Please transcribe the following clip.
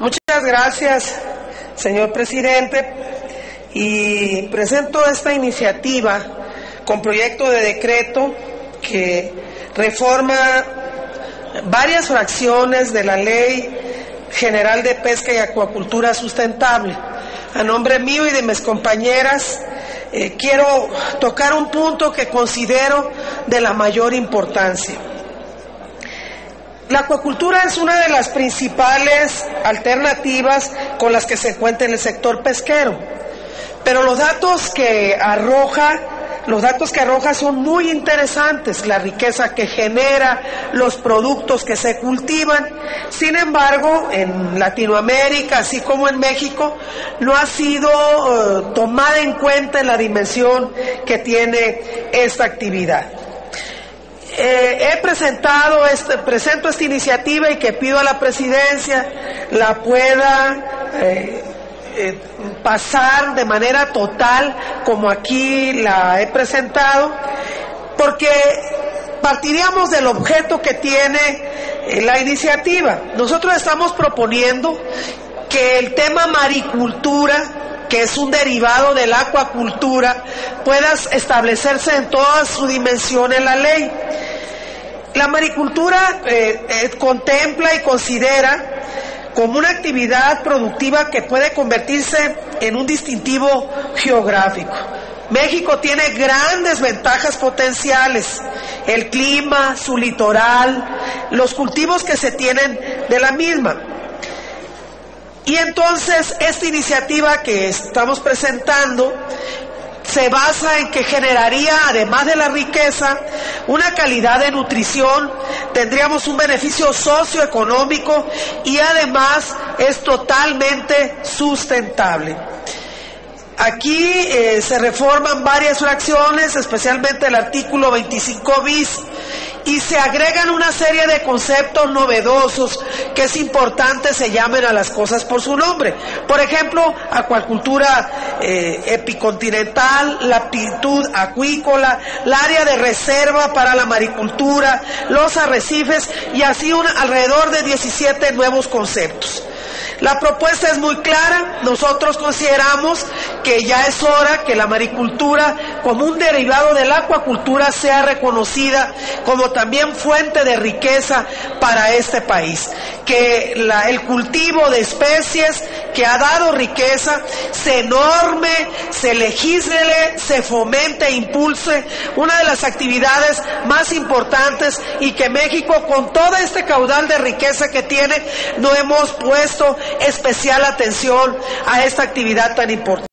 Muchas gracias, señor presidente. Y presento esta iniciativa con proyecto de decreto que reforma varias fracciones de la Ley General de Pesca y Acuacultura Sustentable. A nombre mío y de mis compañeras, eh, quiero tocar un punto que considero de la mayor importancia. La acuacultura es una de las principales alternativas con las que se cuenta en el sector pesquero, pero los datos que arroja los datos que arroja son muy interesantes, la riqueza que genera, los productos que se cultivan. Sin embargo, en Latinoamérica, así como en México, no ha sido eh, tomada en cuenta la dimensión que tiene esta actividad. Eh, he presentado, este, presento esta iniciativa y que pido a la presidencia la pueda eh, eh, pasar de manera total como aquí la he presentado, porque partiríamos del objeto que tiene la iniciativa. Nosotros estamos proponiendo que el tema maricultura que es un derivado de la acuacultura, pueda establecerse en toda su dimensión en la ley. La maricultura eh, eh, contempla y considera como una actividad productiva que puede convertirse en un distintivo geográfico. México tiene grandes ventajas potenciales, el clima, su litoral, los cultivos que se tienen de la misma. Y entonces esta iniciativa que estamos presentando se basa en que generaría, además de la riqueza, una calidad de nutrición, tendríamos un beneficio socioeconómico y además es totalmente sustentable. Aquí eh, se reforman varias fracciones, especialmente el artículo 25 bis, y se agregan una serie de conceptos novedosos que es importante se llamen a las cosas por su nombre. Por ejemplo, acuacultura eh, epicontinental, la aptitud acuícola, el área de reserva para la maricultura, los arrecifes y así un, alrededor de 17 nuevos conceptos. La propuesta es muy clara. Nosotros consideramos que ya es hora que la maricultura, como un derivado de la acuacultura, sea reconocida como también fuente de riqueza para este país. Que el cultivo de especies que ha dado riqueza se norme, se legisle, se fomente e impulse una de las actividades más importantes y que México, con todo este caudal de riqueza que tiene, no hemos puesto especial atención a esta actividad tan importante.